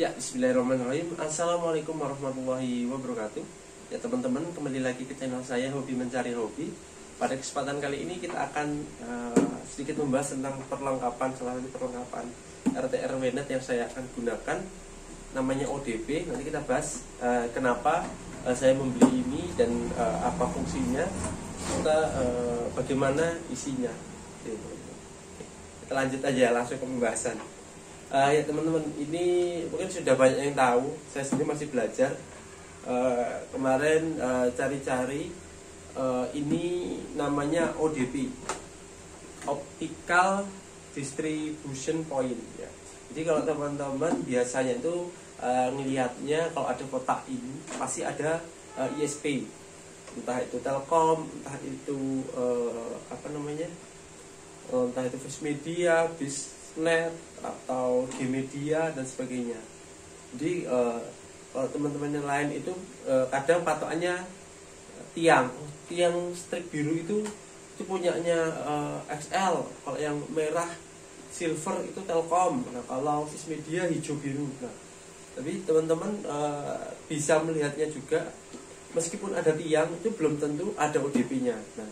Ya, Bismillahirrahmanirrahim. Assalamualaikum warahmatullahi wabarakatuh. Ya teman-teman, kembali lagi ke channel saya Hobi Mencari Hobi. Pada kesempatan kali ini kita akan uh, sedikit membahas tentang perlengkapan salah satu perlengkapan RT RWNet yang saya akan gunakan namanya ODP. Nanti kita bahas uh, kenapa uh, saya membeli ini dan uh, apa fungsinya serta uh, bagaimana isinya. Oke, kita lanjut aja langsung ke pembahasan. Uh, ya teman-teman, ini mungkin sudah banyak yang tahu. Saya sendiri masih belajar. Uh, kemarin cari-cari uh, ini namanya ODP, Optical Distribution Point. Ya. Jadi kalau teman-teman biasanya itu uh, kalau ada kotak ini pasti ada uh, ISP, entah itu Telkom, entah itu uh, apa namanya, entah itu First Media, bis net atau di media dan sebagainya. Jadi uh, kalau teman-teman yang lain itu uh, kadang patokannya tiang, tiang strip biru itu itu punyanya uh, XL. Kalau yang merah silver itu Telkom. Nah, kalau vis media hijau biru. Nah, tapi teman-teman uh, bisa melihatnya juga meskipun ada tiang itu belum tentu ada ODP-nya. Nah,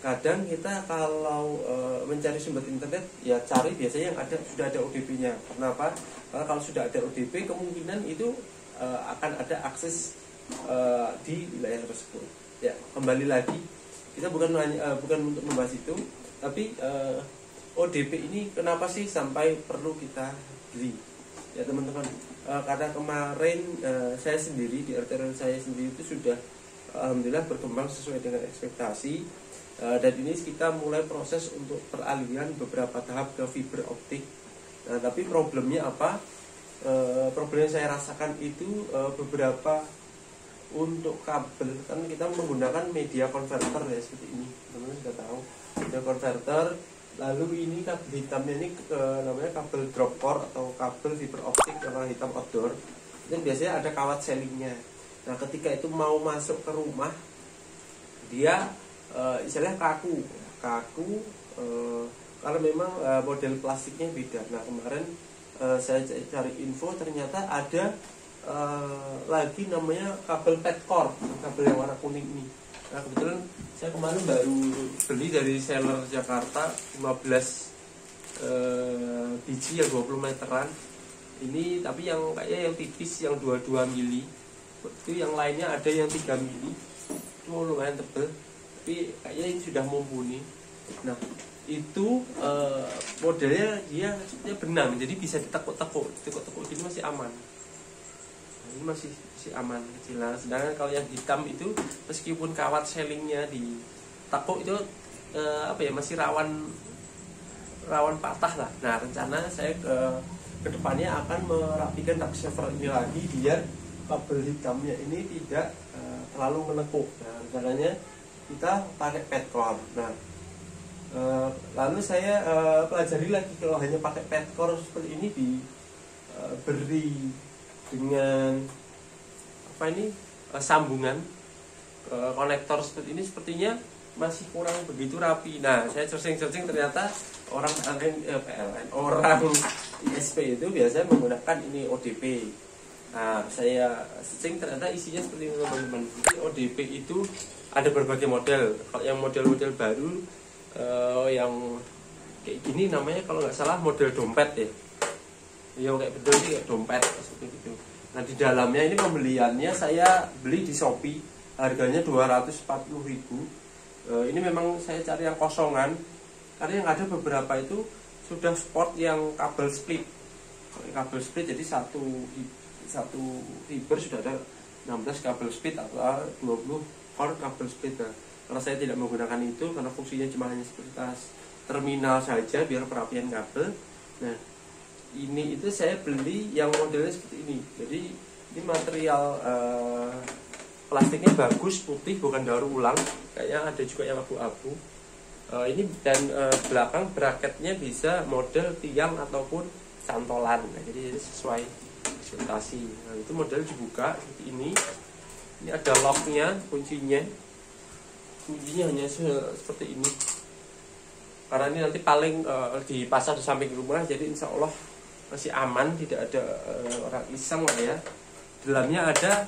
kadang kita kalau e, mencari sumber internet ya cari biasanya yang ada sudah ada ODP-nya. Kenapa? Karena kalau sudah ada ODP kemungkinan itu e, akan ada akses e, di wilayah tersebut. Ya, kembali lagi kita bukan e, bukan untuk membahas itu, tapi e, ODP ini kenapa sih sampai perlu kita beli? Ya teman-teman, e, karena kemarin e, saya sendiri di RT saya sendiri itu sudah alhamdulillah berkembang sesuai dengan ekspektasi dan ini kita mulai proses untuk peralihan beberapa tahap ke fiber optik. Nah, tapi problemnya apa? E, problem yang saya rasakan itu e, beberapa untuk kabel kan kita menggunakan media converter ya seperti ini teman-teman sudah tahu media converter lalu ini kabel hitamnya ini e, namanya kabel drop core atau kabel fiber optik yang hitam outdoor dan biasanya ada kawat selingnya nah ketika itu mau masuk ke rumah dia uh, istilahnya kaku. Kaku uh, karena memang uh, model plastiknya beda. Nah kemarin uh, saya cari info ternyata ada uh, lagi namanya kabel petcore kabel yang warna kuning ini. Nah kebetulan saya kemarin baru beli dari seller Jakarta 15 uh, biji yang 20 meteran. Ini tapi yang kayaknya yang tipis yang 22 mili. Itu yang lainnya ada yang 3 mili. Itu lumayan tebel tapi kayaknya ini sudah mumpuni. Nah itu uh, modelnya dia sepertinya benang jadi bisa ditekuk-tekuk ditekuk-tekuk ini masih aman. Nah, ini masih masih aman kecilan sedangkan kalau yang hitam itu meskipun kawat selingnya di tekuk itu uh, apa ya masih rawan rawan patah lah. Nah rencana saya ke ke depannya akan merapikan dark saver ini lagi biar kabel hitamnya ini tidak uh, terlalu menekuk. Nah rencananya kita pakai petcore nah e, lalu saya e, pelajari lagi kalau hanya pakai petcore seperti ini diberi eh, dengan apa ini e, sambungan e, konektor seperti ini sepertinya masih kurang begitu rapi. Nah, saya searching-searching ternyata orang PLN, eh, PLN orang ISP itu biasanya menggunakan ini ODP. Nah, saya searching ternyata isinya seperti ini teman-teman. ODP itu ada berbagai model. Kalau yang model-model baru uh, yang kayak gini namanya kalau nggak salah model dompet ya. Yang kayak betul sih kayak dompet seperti itu nah di dalamnya ini pembeliannya saya beli di shopee harganya 240 ribu. Uh, ini memang saya cari yang kosongan karena yang ada beberapa itu sudah sport yang kabel split. Kabel split jadi satu satu fiber sudah ada 16 kabel split atau 20 kabel speed nah, karena saya tidak menggunakan itu karena fungsinya cuma hanya sebatas terminal saja biar perapian kabel. Nah ini itu saya beli yang modelnya seperti ini. Jadi ini material uh, plastiknya bagus putih bukan daur ulang. Kayaknya ada juga yang abu-abu. Uh, ini dan uh, belakang bracketnya bisa model tiang ataupun cantolan nah, jadi sesuai ekspektasi. Nah, itu model dibuka seperti ini ini ada locknya kuncinya. Kuncinya hanya seperti ini. Karena ini nanti paling uh, dipasang di samping rumah jadi insya Allah masih aman tidak ada uh, orang iseng lah ya. Dalamnya ada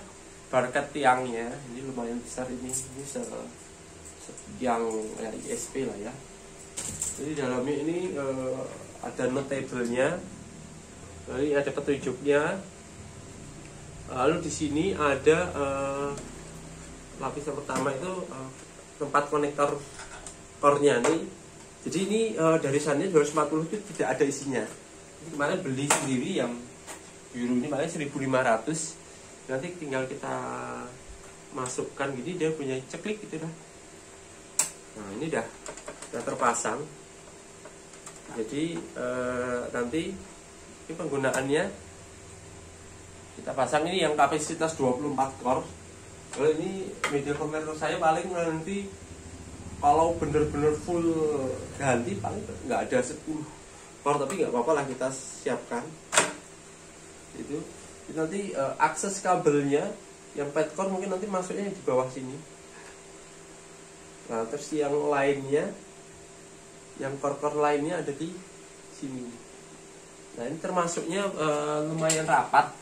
barket tiangnya. Ini lumayan besar ini. Ini se, se yang ya, ISP lah ya. Jadi dalamnya ini uh, ada notable-nya. Jadi ada petunjuknya lalu di sini ada uh, lapisan pertama itu uh, tempat konektor core-nya nih. Jadi ini uh, dari sana 240 itu tidak ada isinya. Ini kemarin beli sendiri yang biru ini makanya 1500 nanti tinggal kita masukkan gini dia punya ceklik gitu dah. Nah ini dah sudah terpasang. Jadi uh, nanti ini penggunaannya kita pasang ini yang kapasitas 24 core kalau ini media konverter saya paling nanti kalau bener-bener full ganti paling nggak ada 10 core tapi nggak apa-apa lah kita siapkan. Itu. Nanti uh, akses kabelnya yang pet core mungkin nanti masuknya di bawah sini. Nah terus yang lainnya yang core-core lainnya ada di sini. Nah ini termasuknya uh, lumayan rapat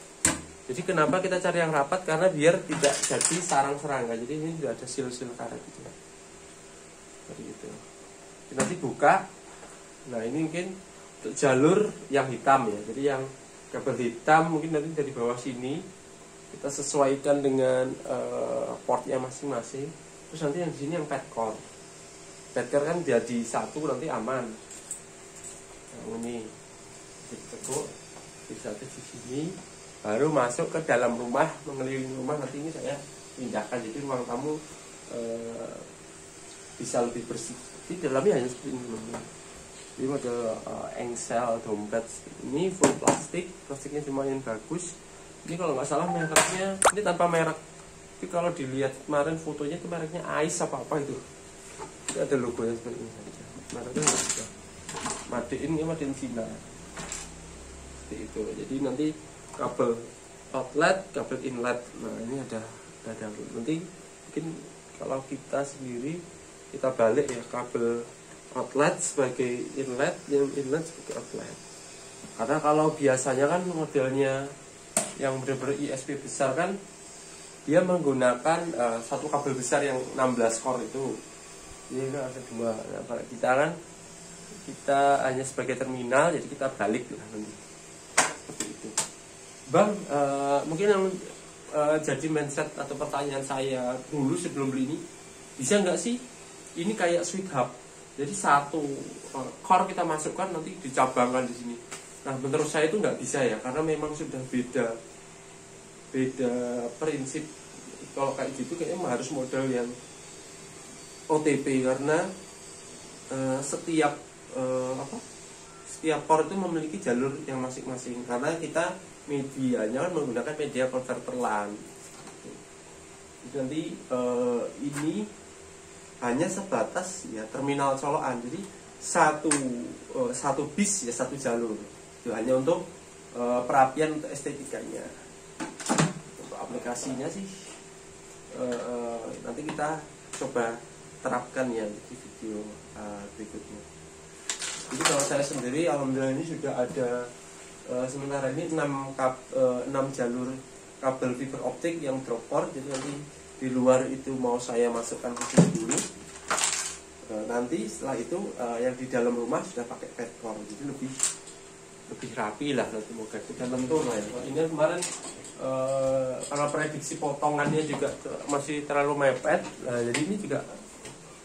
jadi kenapa kita cari yang rapat? Karena biar tidak jadi sarang serangga. Jadi ini sudah ada sil-sil karet gitu. Seperti itu nanti buka. Nah ini mungkin jalur yang hitam ya. Jadi yang kabel hitam mungkin nanti dari bawah sini kita sesuaikan dengan uh, portnya masing-masing. Terus nanti yang di sini yang pet core. Pet core kan jadi satu nanti aman. Nah, ini. Ditekuk di satu di sini baru masuk ke dalam rumah mengelilingi rumah. Nanti ini saya pindahkan. Jadi ruang tamu e, bisa lebih bersih. Di dalamnya hanya seperti ini ini model e, engsel dompet ini full plastik. Plastiknya lumayan bagus. Ini kalau nggak salah mereknya ini tanpa merek. Tapi kalau dilihat kemarin fotonya itu mereknya Ais apa apa itu. Ini ada logonya seperti ini saja. Mereknya juga Madein ini Madein Cina. Seperti itu. Jadi nanti kabel outlet kabel inlet. Nah ini ada ada nanti mungkin kalau kita sendiri kita balik ya kabel outlet sebagai inlet yang inlet sebagai outlet. Karena kalau biasanya kan modelnya yang benar-benar ISP besar kan dia menggunakan uh, satu kabel besar yang 16 core itu. Ini kan ada dua. Nah, kita kan kita hanya sebagai terminal jadi kita balik lah nanti Bang, uh, mungkin yang uh, jadi mindset atau pertanyaan saya dulu sebelum beli ini, bisa nggak sih ini kayak sweet hub? Jadi satu uh, core kita masukkan nanti dicabangkan di sini. Nah, menurut saya itu nggak bisa ya, karena memang sudah beda beda prinsip. Kalau kayak gitu kayaknya harus model yang OTP karena uh, setiap uh, apa? Setiap core itu memiliki jalur yang masing-masing karena kita medianya kan menggunakan media konverter LAN nanti uh, ini hanya sebatas ya terminal colokan. Jadi satu uh, satu bis ya satu jalur. Itu hanya untuk uh, perapian untuk estetikanya. Untuk aplikasinya sih uh, uh, nanti kita coba terapkan ya di video uh, berikutnya. Jadi kalau saya sendiri alhamdulillah ini sudah ada uh, sementara ini 6 kap, uh, 6 jalur kabel fiber optik yang drop core jadi nanti di luar itu mau saya masukkan ke sini dulu. Uh, nanti setelah itu uh, yang di dalam rumah sudah pakai pet core jadi lebih lebih rapi lah nanti kita lentur lah ya. ini. Kemarin uh, karena prediksi potongannya juga masih terlalu mepet. Nah, jadi ini juga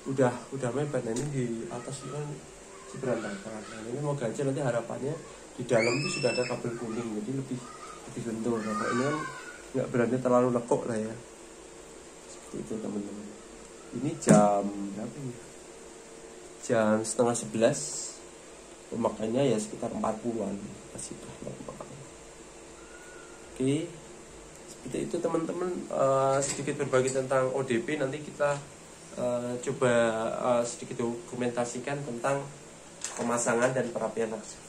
udah udah mepet. Nah ini di atas ini berantakan nah, ini mau aja nanti harapannya di dalam itu sudah ada kabel kuning jadi lebih lebih lentur nah, ini kan nggak berani terlalu lekuk lah ya. Seperti itu teman-teman. Ini jam berapa ya jam setengah sebelas. Pemakaiannya ya sekitar 40-an masih banyak oke. Seperti itu teman-teman. Uh, sedikit berbagi tentang ODP nanti kita uh, coba uh, sedikit dokumentasikan tentang pemasangan dan perapian akses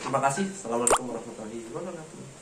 Terima kasih. Assalamualaikum warahmatullahi wabarakatuh.